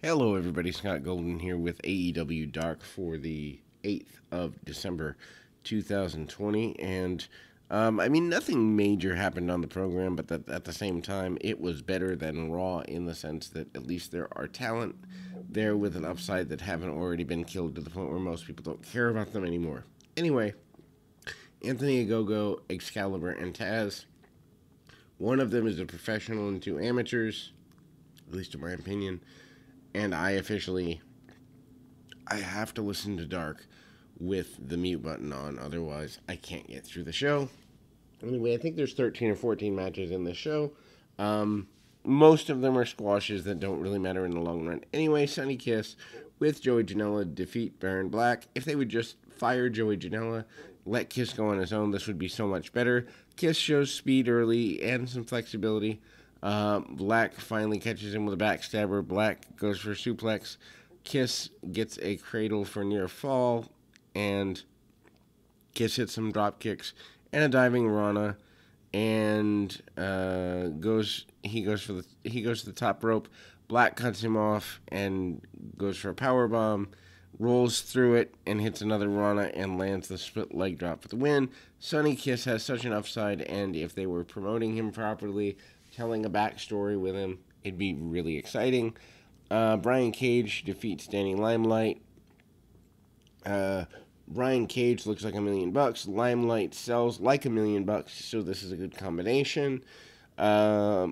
Hello, everybody. Scott Golden here with AEW Dark for the 8th of December 2020. And, um, I mean, nothing major happened on the program, but that, at the same time, it was better than Raw in the sense that at least there are talent there with an upside that haven't already been killed to the point where most people don't care about them anymore. Anyway, Anthony Ogogo, Excalibur, and Taz. One of them is a professional and two amateurs, at least in my opinion and I officially I have to listen to Dark with the mute button on, otherwise I can't get through the show. Anyway, I think there's 13 or 14 matches in this show. Um, most of them are squashes that don't really matter in the long run. Anyway, Sonny Kiss with Joey Janela defeat Baron Black. If they would just fire Joey Janela, let Kiss go on his own, this would be so much better. Kiss shows speed early and some flexibility. Uh, Black finally catches him with a backstabber. Black goes for a suplex. Kiss gets a cradle for near fall, and Kiss hits some drop kicks and a diving Rana, and uh, goes he goes for the he goes to the top rope. Black cuts him off and goes for a power bomb, rolls through it and hits another Rana and lands the split leg drop for the win. Sonny Kiss has such an upside, and if they were promoting him properly, telling a backstory with him. It'd be really exciting. Uh, Brian Cage defeats Danny Limelight. Uh, Brian Cage looks like a million bucks. Limelight sells like a million bucks, so this is a good combination. Uh,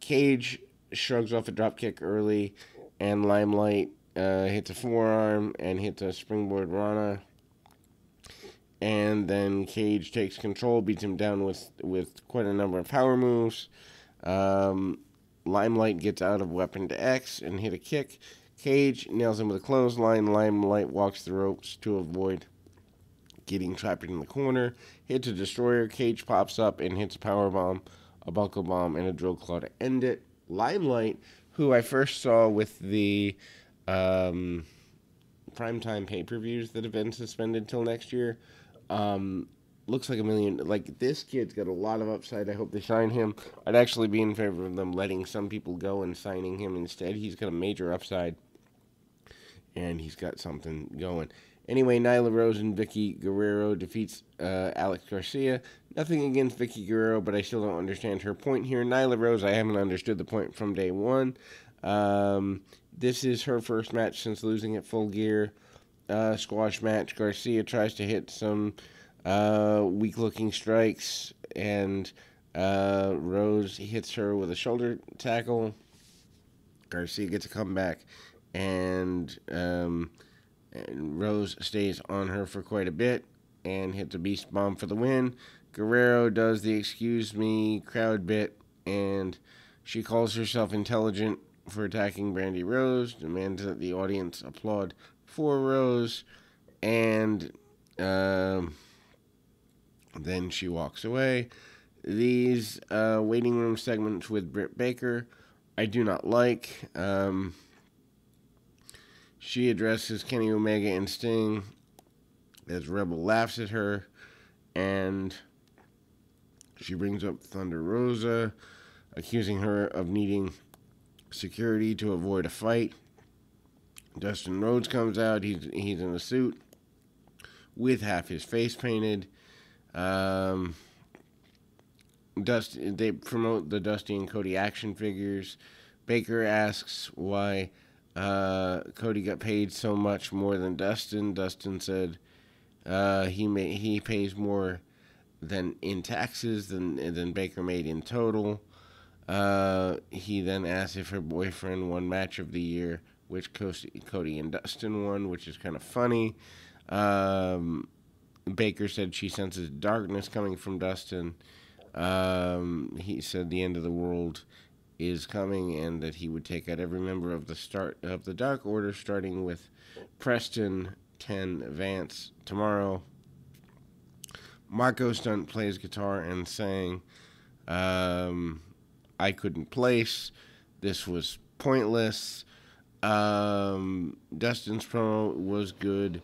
Cage shrugs off a dropkick early, and Limelight uh, hits a forearm and hits a springboard Rana. And then Cage takes control, beats him down with, with quite a number of power moves. Um, Limelight gets out of weapon to X and hit a kick. Cage nails him with a clothesline. Limelight walks the ropes to avoid getting trapped in the corner. Hits a destroyer. Cage pops up and hits a power bomb, a buckle bomb, and a drill claw to end it. Limelight, who I first saw with the um, primetime pay per views that have been suspended till next year, um, looks like a million. Like this kid's got a lot of upside. I hope they sign him. I'd actually be in favor of them letting some people go and signing him instead. He's got a major upside, and he's got something going. Anyway, Nyla Rose and Vickie Guerrero defeats uh, Alex Garcia. Nothing against Vickie Guerrero, but I still don't understand her point here. Nyla Rose, I haven't understood the point from day one. Um, this is her first match since losing at Full Gear. Uh, squash match. Garcia tries to hit some uh, weak looking strikes, and uh, Rose hits her with a shoulder tackle. Garcia gets a comeback, and, um, and Rose stays on her for quite a bit and hits a beast bomb for the win. Guerrero does the excuse me crowd bit, and she calls herself intelligent for attacking Brandy Rose, demands that the audience applaud for Rose, and. Um, then she walks away. These uh, waiting room segments with Britt Baker, I do not like. Um, she addresses Kenny Omega and Sting as Rebel laughs at her, and she brings up Thunder Rosa, accusing her of needing security to avoid a fight. Dustin Rhodes comes out. He's he's in a suit with half his face painted. Um, Dusty, they promote the Dusty and Cody action figures. Baker asks why uh, Cody got paid so much more than Dustin. Dustin said uh, he may, he pays more than in taxes than than Baker made in total. Uh, he then asks if her boyfriend won match of the year, which Cody and Dustin won, which is kind of funny. Um, Baker said she senses darkness coming from Dustin. Um, he said the end of the world is coming and that he would take out every member of the start of the Dark Order, starting with Preston, Ten, Vance tomorrow. Marko Stunt plays guitar and sang, um, I couldn't place. This was pointless. Um, Dustin's promo was good.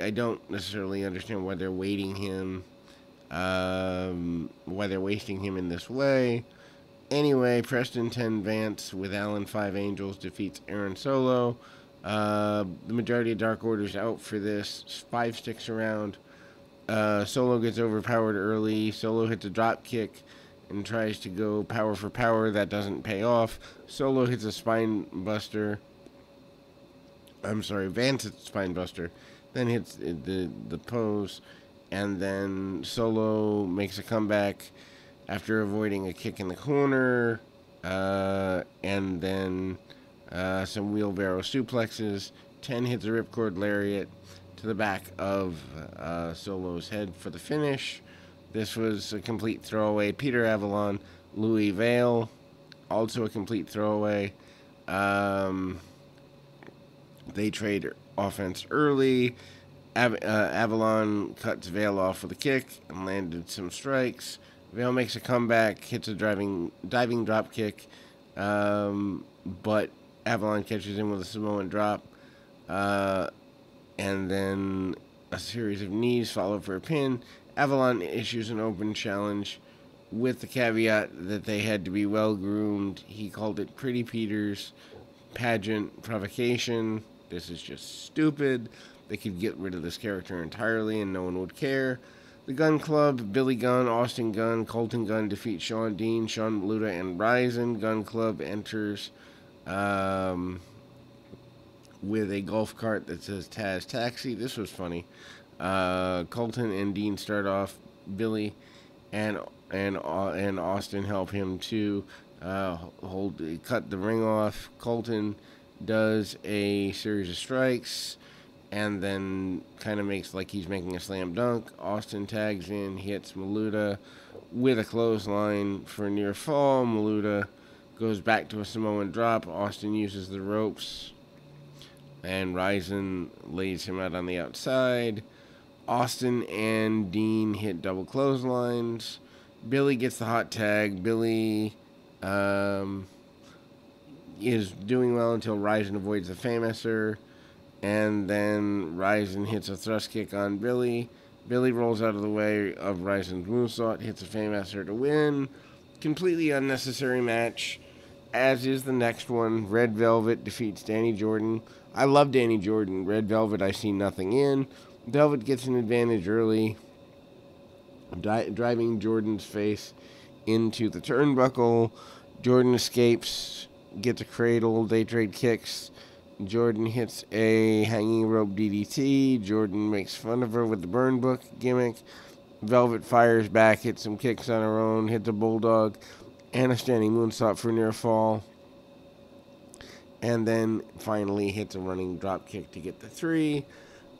I don't necessarily understand why they're waiting him, um, why they're wasting him in this way. Anyway, Preston 10 Vance with Alan 5 Angels defeats Aaron Solo. Uh, the majority of Dark Order's out for this. Five sticks around. Uh, Solo gets overpowered early. Solo hits a drop kick and tries to go power for power. That doesn't pay off. Solo hits a spine buster. I'm sorry, Vance hits spine buster. Then hits the the pose, and then Solo makes a comeback after avoiding a kick in the corner, uh, and then uh, some wheelbarrow suplexes. Ten hits a ripcord lariat to the back of uh, Solo's head for the finish. This was a complete throwaway. Peter Avalon, Louis Vale, also a complete throwaway. Um, they trade offense early. Av- uh, Avalon cuts Vale off with a kick and landed some strikes. Vale makes a comeback, hits a driving diving drop kick, um, but Avalon catches him with a Samoan drop, uh, and then a series of knees followed for a pin. Avalon issues an open challenge with the caveat that they had to be well groomed. He called it Pretty Peter's pageant provocation. This is just stupid. They could get rid of this character entirely and no one would care. The Gun Club, Billy Gunn, Austin Gunn, Colton Gunn defeat Shawn Dean, Sean Maluta, and Ryzen. Gun Club enters um, with a golf cart that says Taz Taxi. This was funny. Uh, Colton and Dean start off. Billy and and uh, and Austin help him to uh, hold cut the ring off. Colton does a series of strikes and then kind of makes like he's making a slam dunk. Austin tags in, hits Maluta with a clothesline for near fall. Maluta goes back to a Samoan drop. Austin uses the ropes, and Ryzen lays him out on the outside. Austin and Dean hit double clotheslines. Billy gets the hot tag. Billy um, is doing well until Ryzen avoids the Fameasser. And then Ryzen hits a thrust kick on Billy. Billy rolls out of the way of Ryzen's moonsault, hits a Fameasser to win. Completely unnecessary match, as is the next one. Red Velvet defeats Danny Jordan. I love Danny Jordan. Red Velvet, I see nothing in. Velvet gets an advantage early, di- driving Jordan's face into the turnbuckle. Jordan escapes, gets a cradle. They trade kicks. Jordan hits a hanging rope DDT. Jordan makes fun of her with the burn book gimmick. Velvet fires back, hits some kicks on her own, hits a bulldog, and a standing moonsault for near fall. And then finally hits a running drop kick to get the three.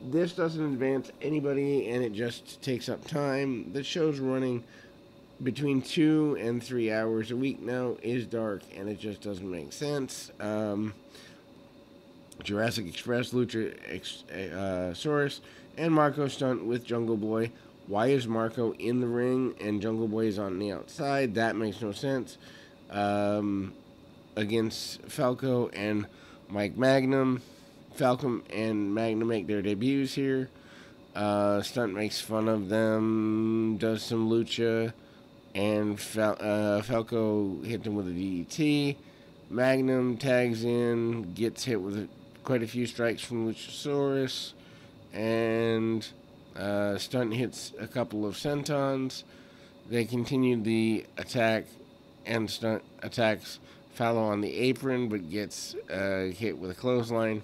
This doesn't advance anybody, and it just takes up time. The show's running between two and three hours a week now. Is dark, and it just doesn't make sense. Um, Jurassic Express, Lucha uh, Saurus, and Marko Stunt with Jungle Boy. Why is Marco in the ring and Jungle Boy is on the outside? That makes no sense. Um, against Falco and Mike Magnum. Falcon and Magnum make their debuts here. Uh, Stunt makes fun of them, does some lucha, and Fal- uh, Falco hit him with a DDT. Magnum tags in, gets hit with quite a few strikes from Luchasaurus, and uh, Stunt hits a couple of sentons. They continue the attack, and Stunt attacks Falco on the apron, but gets uh, hit with a clothesline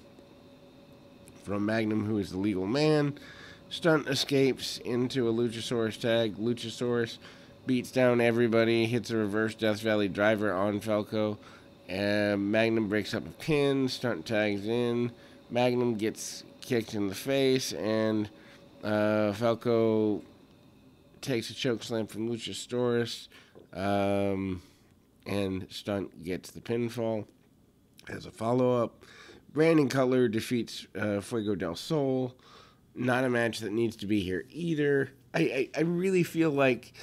from Magnum, who is the legal man. Stunt escapes into a Luchasaurus tag. Luchasaurus beats down everybody, hits a reverse Death Valley driver on Falco. And Magnum breaks up a pin, stunt tags in. Magnum gets kicked in the face, and uh, Falco takes a choke slam from Luchasaurus, um, and Stunt gets the pinfall. As a follow up, Brandon Cutler defeats uh, Fuego del Sol. Not a match that needs to be here either. I, I, I really feel like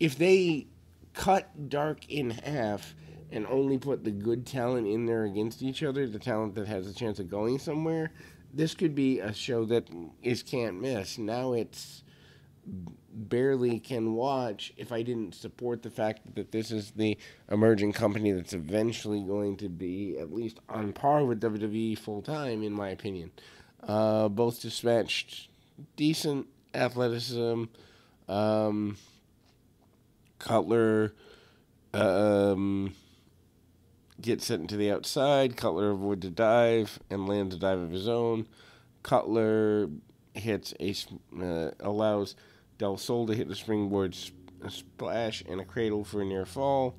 if they cut Dark in half and only put the good talent in there against each other, the talent that has a chance of going somewhere, this could be a show that is can't miss. Now it's barely can watch if I didn't support the fact that this is the emerging company that's eventually going to be at least on par with WWE full time, in my opinion. Uh, both dispatched decent athleticism. Um, Cutler um, gets sent to the outside. Cutler avoids a dive and lands a dive of his own. Cutler hits a uh, allows Del Sol to hit the springboard splash and a cradle for a near fall.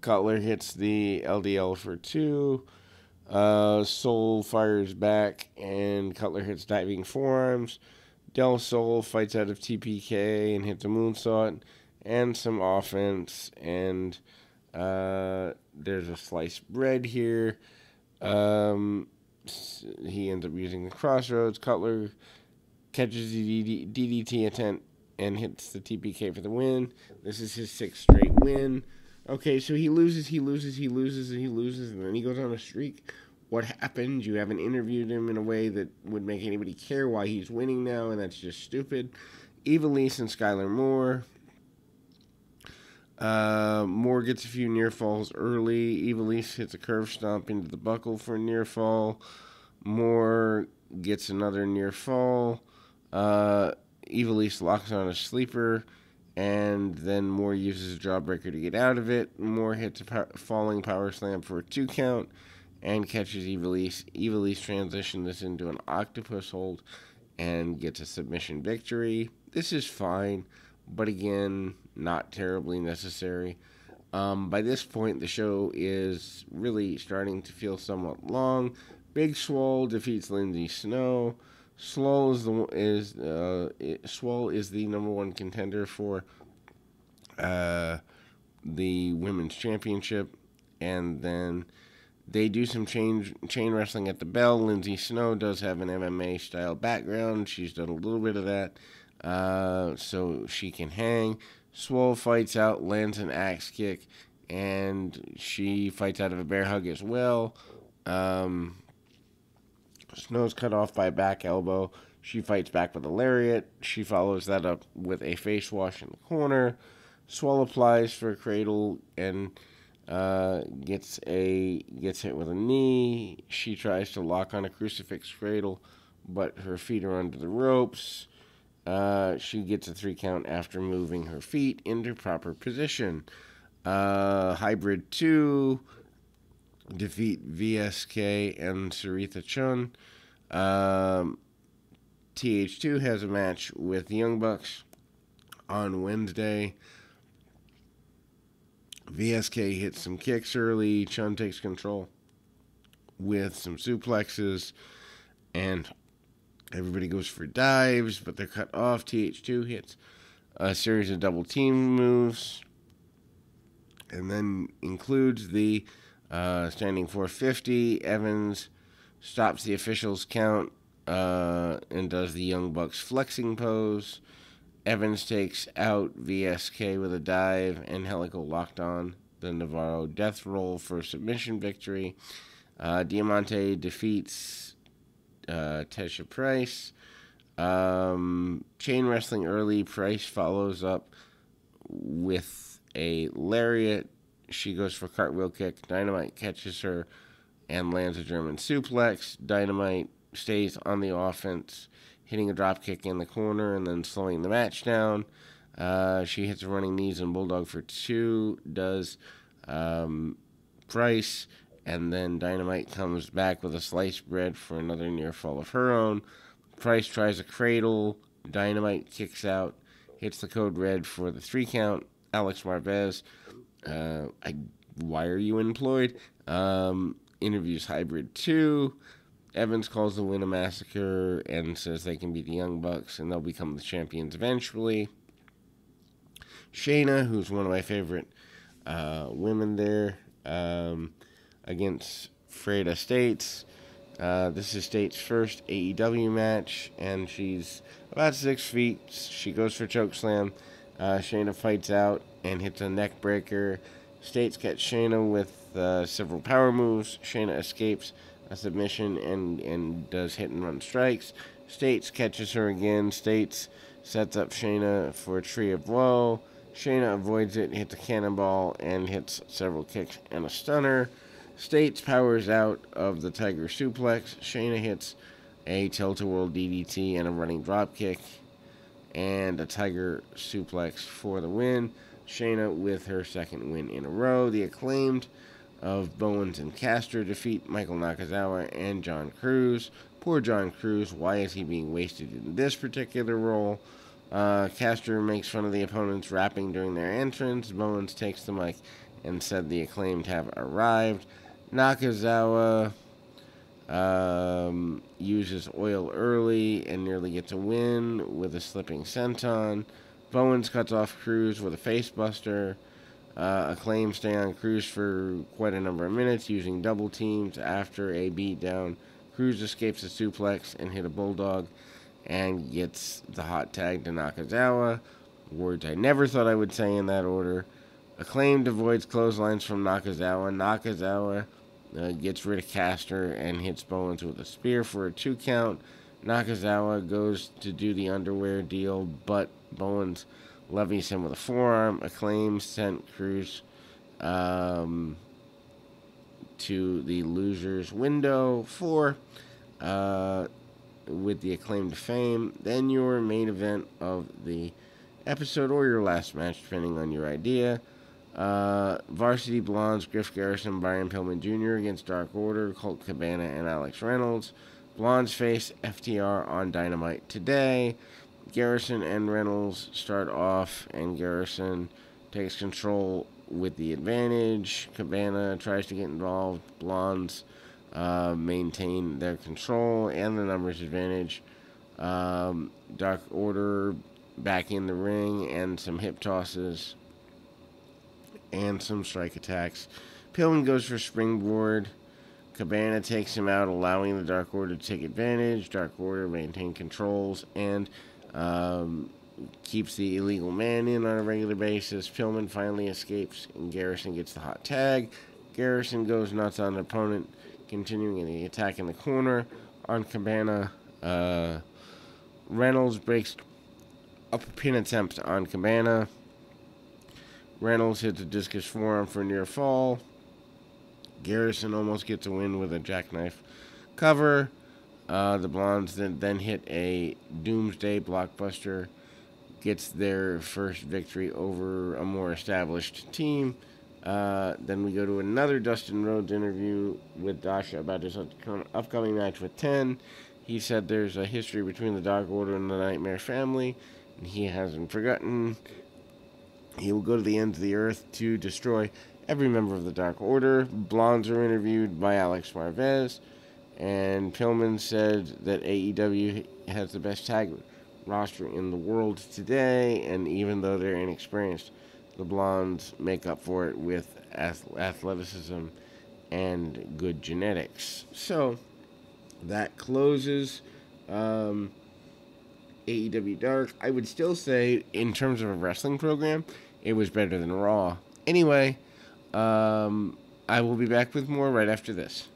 Cutler hits the LDL for two. Uh, Sol fires back and Cutler hits diving forearms. Del Sol fights out of TPK and hits a moonsault and some offense. And uh, there's a sliced bread here. Um, he ends up using the crossroads. Cutler catches the DDT attempt and hits the TPK for the win. This is his sixth straight win. Okay, so he loses, he loses, he loses, and he loses, and then he goes on a streak. What happened? You haven't interviewed him in a way that would make anybody care why he's winning now, and that's just stupid. Ivelisse and Skylar Moore. Uh, Moore gets a few near falls early. Ivelisse hits a curve stomp into the buckle for a near fall. Moore gets another near fall. Uh, Ivelisse locks on a sleeper, and then Moore uses a jawbreaker to get out of it. Moore hits a falling power slam for a two count and catches Ivelisse. Ivelisse transitions this into an octopus hold and gets a submission victory. This is fine, but again, not terribly necessary. Um, by this point, the show is really starting to feel somewhat long. Big Swole defeats Lindsay Snow. Swole is the is uh, Swole is the number one contender for uh, the women's championship, and then they do some chain chain wrestling at the bell. Lindsay Snow does have an MMA style background. She's done a little bit of that, uh, so she can hang. Swole fights out, lands an axe kick, and she fights out of a bear hug as well. Um, Snow's cut off by a back elbow. She fights back with a lariat. She follows that up with a face wash in the corner. Swole applies for a cradle and uh, gets a gets hit with a knee. She tries to lock on a crucifix cradle, but her feet are under the ropes. Uh, she gets a three count after moving her feet into proper position. Uh, hybrid two defeat VSK and Saritha Chun. Um, TH2 has a match with Young Bucks on Wednesday. VSK hits some kicks early. Chun takes control with some suplexes, and everybody goes for dives, but they're cut off. TH2 hits a series of double team moves, and then includes the uh, standing 450. Evans stops the officials' count uh, and does the Young Bucks flexing pose. Evans takes out VSK with a dive and Angelico locked on the Navarro death roll for submission victory. Uh, Diamante defeats uh, Tesha Price. Um, chain wrestling early. Price follows up with a lariat she goes for cartwheel kick. Diamante catches her and lands a German suplex. Diamante stays on the offense, hitting a drop kick in the corner and then slowing the match down. Uh, she hits running knees and bulldog for two. Does um, Price, and then Diamante comes back with a sliced bread for another near fall of her own. Price tries a cradle. Diamante kicks out, hits the code red for the three count. Alex Marvez uh, I, why are you employed? Um, interviews Hybrid 2. Evans calls the win a massacre and says they can beat the Young Bucks and they'll become the champions eventually. Shayna, who's one of my favorite uh, women there, um, against Freya States. Uh, this is State's first AEW match, and she's about six feet. She goes for choke slam. Uh, Shayna fights out and hits a neck breaker. States gets Shayna with uh, several power moves. Shayna escapes a submission and, and does hit and run strikes. States catches her again. States sets up Shayna for a tree of woe. Shayna avoids it, hits a cannonball, and hits several kicks and a stunner. States powers out of the Tiger suplex. Shayna hits a tilt-a-whirl DDT and a running dropkick, and a Tiger suplex for the win. Shayna with her second win in a row. The acclaimed of Bowens and Caster defeat Michael Nakazawa and John Cruz. Poor John Cruz, why is he being wasted in this particular role? Uh, Caster makes fun of the opponents rapping during their entrance. Bowens takes the mic and said the acclaimed have arrived. Nakazawa um, uses oil early and nearly gets a win with a slipping senton. Bowens cuts off Cruz with a facebuster. Uh, Acclaim stay on Cruz for quite a number of minutes using double teams after a beatdown. Cruz escapes a suplex and hit a bulldog and gets the hot tag to Nakazawa. Words I never thought I would say in that order. Acclaimed avoids clotheslines from Nakazawa. Nakazawa uh, gets rid of Caster and hits Bowens with a spear for a two count. Nakazawa goes to do the underwear deal, but Bowens levies him with a forearm. Acclaim sent Cruz um, to the loser's window for uh, with the acclaim to fame. Then your main event of the episode or your last match, depending on your idea. Uh, Varsity Blondes, Griff Garrison, Brian Pillman Jr. against Dark Order, Colt Cabana, and Alex Reynolds. Blondes face FTR on Dynamite today. Garrison and Reynolds start off, and Garrison takes control with the advantage. Cabana tries to get involved. Blondes uh, maintain their control and the numbers advantage. Um, Dark Order back in the ring and some hip tosses and some strike attacks. Pillman goes for springboard. Cabana takes him out, allowing the Dark Order to take advantage. Dark Order maintain controls and um, keeps the illegal man in on a regular basis. Pillman finally escapes, and Garrison gets the hot tag. Garrison goes nuts on the opponent, continuing the attack in the corner on Cabana. Uh, Reynolds breaks up a pin attempt on Cabana. Reynolds hits a discus forearm for near fall. Garrison almost gets a win with a jackknife cover. Uh, the Blondes then, then hit a Doomsday blockbuster, gets their first victory over a more established team. Uh, then we go to another Dustin Rhodes interview with Dasha about his upcoming match with 10. He said there's a history between the Dark Order and the Nightmare family, and he hasn't forgotten. He will go to the ends of the earth to destroy every member of the Dark Order. Blondes are interviewed by Alex Marvez, and Pillman said that AEW has the best tag roster in the world today, and even though they're inexperienced, the Blondes make up for it with athleticism and good genetics. So that closes um, AEW Dark. I would still say, in terms of a wrestling program, it was better than Raw. Anyway, um, I will be back with more right after this.